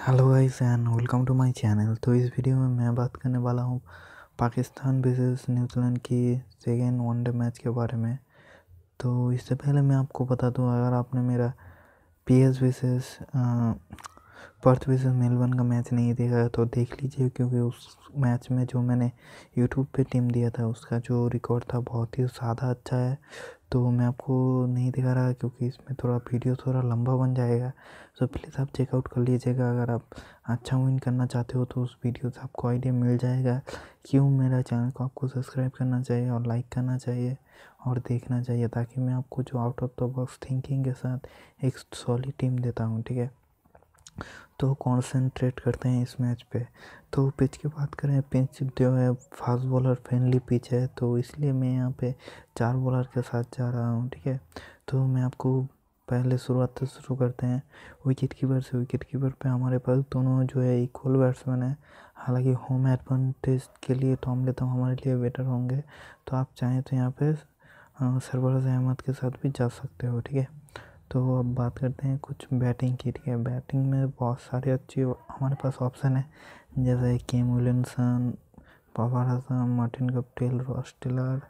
Hello guys and welcome to my channel तो इस video में मैं बात करने वाला हूँ पाकिस्तान वर्सेस न्यूजीलैंड की सेकेंड वनडे मैच के बारे में। तो इससे पहले मैं आपको बता दूँ, अगर आपने मेरा P S versus Perth versus Melbourne का मैच नहीं देखा तो देख लीजिए क्योंकि उस मैच में जो मैंने यूट्यूब पे टीम दिया था, उसका जो रिकॉर्ड था बहुत ही ज़्यादा अच्छा है। तो मैं आपको नहीं दिखा रहा क्योंकि इसमें थोड़ा वीडियो थोड़ा लंबा बन जाएगा। सो प्लीज़ आप चेकआउट कर लीजिएगा। अगर आप अच्छा विन करना चाहते हो तो उस वीडियो से आपको आइडिया मिल जाएगा क्यों मेरा चैनल को आपको सब्सक्राइब करना चाहिए और लाइक करना चाहिए और देखना चाहिए ताकि मैं आपको जो out of the box thinking के साथ एक सॉलिड टीम देता हूँ, ठीक है? तो कॉन्सेंट्रेट करते हैं इस मैच पे। तो पिच की बात करें पिच जो है फास्ट बॉलर फ्रेंडली पिच है तो इसलिए मैं यहाँ पे चार बॉलर के साथ जा रहा हूँ, ठीक है? तो मैं आपको पहले शुरुआत से शुरू करते हैं। विकेट कीपर से विकेट कीपर पे हमारे पास दोनों जो है इक्वल बैट्समैन है। हालाँकि होम एडवांटेज के लिए टॉम लेता हूँ, हमारे लिए बेटर होंगे। तो आप चाहें तो यहाँ पे सरबराज अहमद के साथ भी जा सकते हो, ठीक है? तो अब बात करते हैं कुछ बैटिंग की, ठीक है? बैटिंग में बहुत सारे अच्छे हमारे पास ऑप्शन है, जैसे Kane Williamson Pawar Hasan Martin Guptill Ross Taylor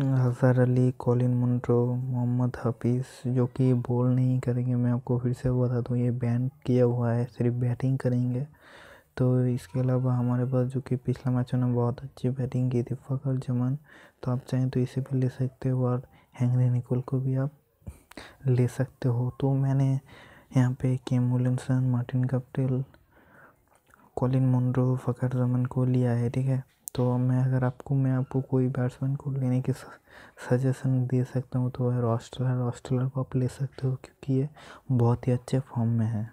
हज़ार अली, कॉलिन मुंट्रो मोहम्मद हफीज़, जो कि बॉल नहीं करेंगे, मैं आपको फिर से बता दूँ, ये बैन किया हुआ है, सिर्फ़ बैटिंग करेंगे। तो इसके अलावा हमारे पास जो कि पिछला मैच उन्होंने बहुत अच्छी बैटिंग की थी, फ़खर जमान। तो आप चाहें तो इसे भी ले सकते हो और हैंगरी निकोल को भी आप ले सकते हो। तो मैंने यहाँ पे Kane Williamson, Martin Guptill, Colin Munro, Fakhar Zaman को लिया है, ठीक है? तो मैं अगर आपको, मैं आपको कोई बैट्समैन को लेने की सजेशन दे सकता हूँ तो रॉस्टलर रॉस्टलर को आप ले सकते हो क्योंकि ये बहुत ही अच्छे फॉर्म में है।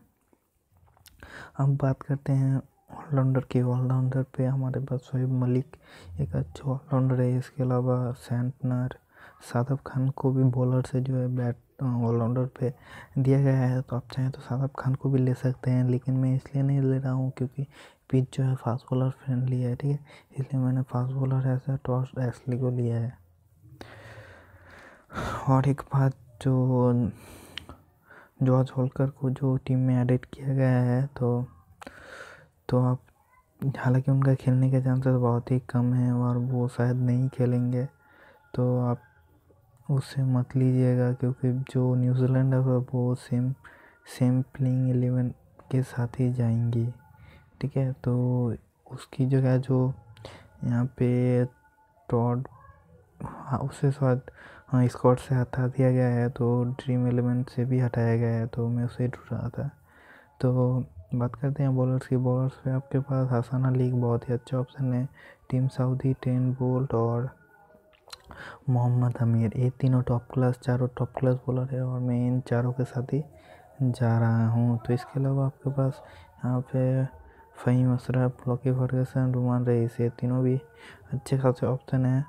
अब बात करते हैं ऑलराउंडर के ऑलराउंडर पे हमारे पास शोएब मलिक, एक अच्छा ऑलराउंडर है। इसके अलावा सेंटनर सादब खान को भी बॉलर से जो है बैट ऑलराउंडर पे दिया गया है। तो आप चाहें तो सादब खान को भी ले सकते हैं, लेकिन मैं इसलिए नहीं ले रहा हूँ क्योंकि पिच जो है फास्ट बॉलर फ्रेंडली है, ठीक है? इसलिए मैंने फास्ट बॉलर ऐसा टॉस एसली को लिया है। और एक बात जो जॉर्ज होलकर को जो टीम में एडिट किया गया है तो तो आप, हालाँकि उनका खेलने के चांसेस बहुत ही कम हैं और वो शायद नहीं खेलेंगे तो आप उससे मत लीजिएगा क्योंकि जो न्यूजीलैंड है, वो सेम सेम प्लेइंग एलेवन के साथ ही जाएँगी। ठीक है तो उसकी जगह जो यहाँ पे टॉड हाँ उससे स्वाद हाँ स्कॉट से हटा दिया गया है तो ड्रीम एलेवन से भी हटाया गया है तो मैं उसे ढूंढ रहा था। तो बात करते हैं बॉलर्स की। बॉलर्स पे आपके पास हसन एक बहुत ही अच्छा ऑप्शन है। टीम सऊदी टेन बोल्ट और मोहम्मद अमीर। ये तीनों टॉप क्लास चारों टॉप क्लास बॉलर है और मैं इन चारों के साथ ही जा रहा हूँ। तो इसके अलावा आपके पास यहाँ पे फ़हीम अशरफ लॉकी फर्गसन रुमान रईस ये तीनों भी अच्छे खासे ऑप्शन हैं।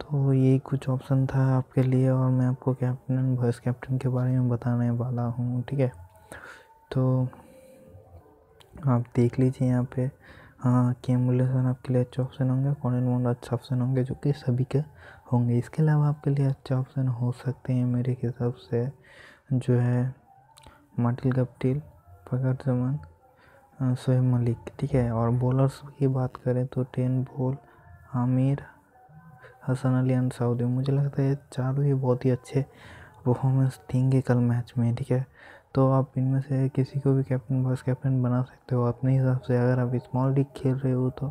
तो यही कुछ ऑप्शन था आपके लिए और मैं आपको कैप्टन वाइस कैप्टन के बारे में बताने वाला हूँ, ठीक है? तो आप देख लीजिए यहाँ पे। हाँ केमुलेसन आपके लिए अच्छा ऑप्शन होंगे कॉर्नर मोड अच्छा ऑप्शन होंगे, जो कि सभी के होंगे। इसके अलावा आपके लिए अच्छा ऑप्शन हो सकते हैं मेरे हिसाब से, जो है माटिल गप्टिल फकर जमान सोहेब मलिक, ठीक है? और बॉलर्स की बात करें तो ten ball Amir, Hasan Ali and Southee मुझे लगता है चारों ही बहुत ही अच्छे परफॉर्मेंस देंगे कल मैच में, ठीक है? तो आप इनमें से किसी को भी कैप्टन वाइस कैप्टन बना सकते हो। अपने हिसाब से अगर आप स्मॉल लीग खेल रहे हो तो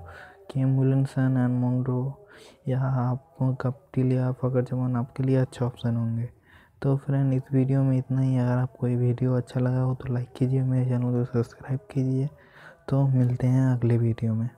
केम विलियमसन एंड मोन्ड्रो या आप कप्टिल या फकर जमान आपके लिए अच्छा ऑप्शन होंगे। तो फ्रेंड इस वीडियो में इतना ही। अगर आपको ये वीडियो अच्छा लगा हो तो लाइक कीजिए, मेरे चैनल को सब्सक्राइब कीजिए। तो मिलते हैं अगले वीडियो में।